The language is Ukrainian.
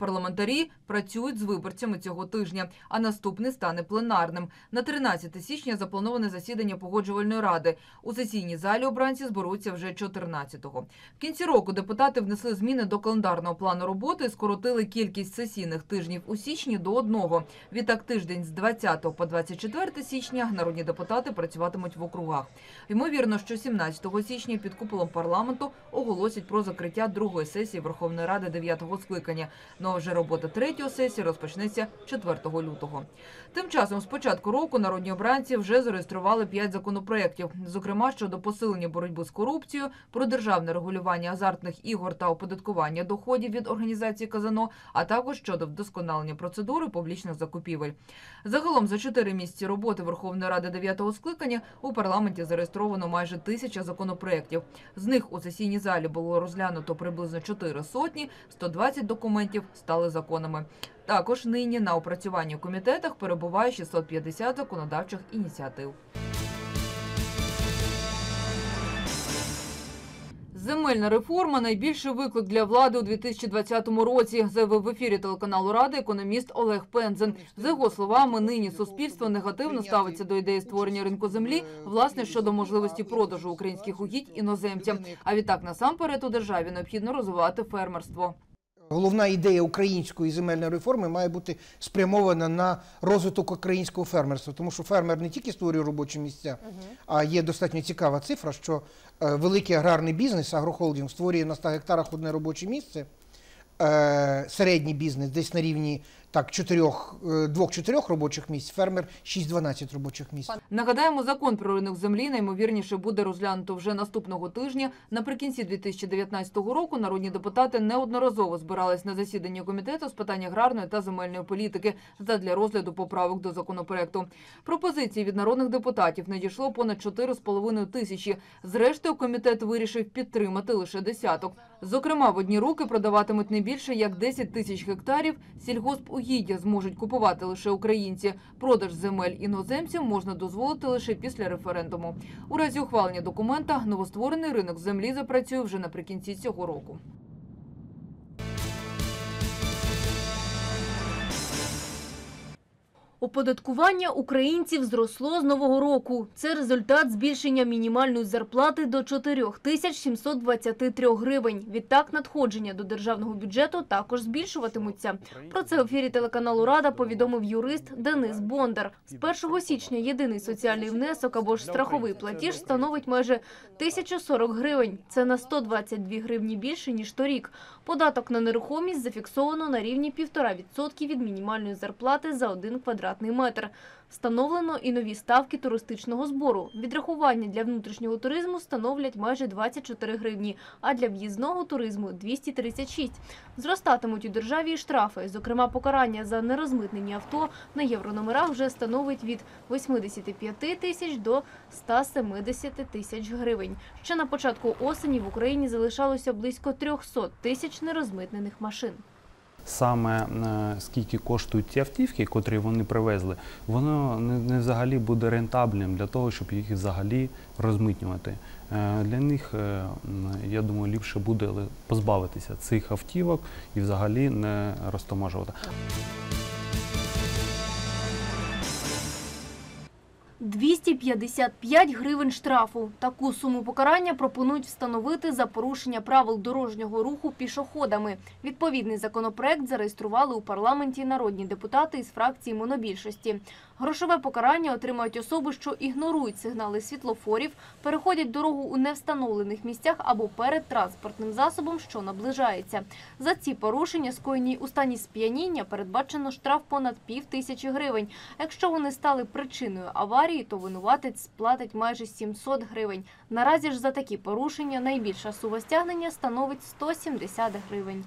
Парламентарі працюють з виборцями цього тижня, а наступний стане пленарним. На 13 січня заплановане засідання погоджувальної ради. У сесійній залі обранці зберуться вже 14-го. В кінці року депутати внесли зміни до календарного плану роботи і скоротили кількість сесійних тижнів у січні до одного. Відтак тиждень з 20 по 24 січня народні депутати працюватимуть в округах. Ймовірно, що 17 січня під куполом парламенту оголосять про закриття другої сесії Верховної Ради 9-го скликання. Вже робота третьої сесії розпочнеться 4 лютого. Тим часом з початку року народні обранці вже зареєстрували 5 законопроєктів, зокрема щодо посилення боротьби з корупцією, про державне регулювання азартних ігор та оподаткування доходів від організації казино, а також щодо вдосконалення процедури публічних закупівель. Загалом за 4 місяці роботи Верховної Ради 9-го скликання у парламенті зареєстровано майже тисяча законопроєктів. З них у сесійній залі було розглянуто приблизно 4 сотні, 120 документів стали законами. Також нині на опрацюванні в комітетах перебуває 650 законодавчих ініціатив. Земельна реформа найбільший виклик для влади у 2020 році, заявив в ефірі телеканалу Ради економіст Олег Пензен. За його словами, нині суспільство негативно ставиться до ідеї створення ринку землі, власне щодо можливості продажу українських угідь іноземцям. А відтак насамперед у державі необхідно розвивати фермерство. Головна ідея української земельної реформи має бути спрямована на розвиток українського фермерства, тому що фермер не тільки створює робочі місця, а є достатньо цікава цифра, що е, великий аграрний бізнес, агрохолдинг, створює на 100 гектарах одне робоче місце. Е, середній бізнес десь на рівні так, чотирьох, е, двох-чотирьох робочих місць, фермер 6-12 робочих місць. Нагадаємо, закон про ринок землі наймовірніше буде розглянуто вже наступного тижня. Наприкінці 2019 року народні депутати неодноразово збирались на засіданні комітету з питань аграрної та земельної політики задля розгляду поправок до законопроекту. Пропозиції від народних депутатів надійшло понад 4,5 тисячі. Зрештою, комітет вирішив підтримати лише десяток. Зокрема, в одні руки продаватимуть не більше як 10 тисяч гектарів. Сільгоспугіддя зможуть купувати лише українці. Продаж земель іноземцям можна дозволити лише після референдуму. У разі ухвалення документа новостворений ринок землі запрацює вже наприкінці цього року. Оподаткування українців зросло з нового року. Це результат збільшення мінімальної зарплати до 4723 гривень. Відтак надходження до державного бюджету також збільшуватимуться. Про це в ефірі телеканалу Рада повідомив юрист Денис Бондар. З 1 січня єдиний соціальний внесок або ж страховий платіж становить майже 1040 гривень. Це на 122 гривні більше ніж торік. Податок на нерухомість зафіксовано на рівні 1,5% від мінімальної зарплати за один квадратний метр. Встановлено і нові ставки туристичного збору. Відрахування для внутрішнього туризму становлять майже 24 гривні, а для в'їзного туризму – 236. Зростатимуть у державі і штрафи. Зокрема, покарання за нерозмитнені авто на єврономерах вже становить від 85 тисяч до 170 тисяч гривень. Ще на початку осені в Україні залишалося близько 300 тисяч нерозмитнених машин. Саме е, скільки коштують ті автівки, котрі вони привезли, воно не, взагалі буде рентабельним для того, щоб їх взагалі розмитнювати. Е, Для них, е, я думаю, ліпше буде позбавитися цих автівок і взагалі не розтоможувати. 255 гривень штрафу. Таку суму покарання пропонують встановити за порушення правил дорожнього руху пішоходами. Відповідний законопроект зареєстрували у парламенті народні депутати із фракції монобільшості. Грошове покарання отримають особи, що ігнорують сигнали світлофорів, переходять дорогу у невстановлених місцях або перед транспортним засобом, що наближається. За ці порушення, скоєні у стані сп'яніння, передбачено штраф понад пів тисячі гривень. Якщо вони стали причиною аварії, то винуватець сплатить майже 700 гривень. Наразі ж за такі порушення найбільша сума стягнення становить 170 гривень.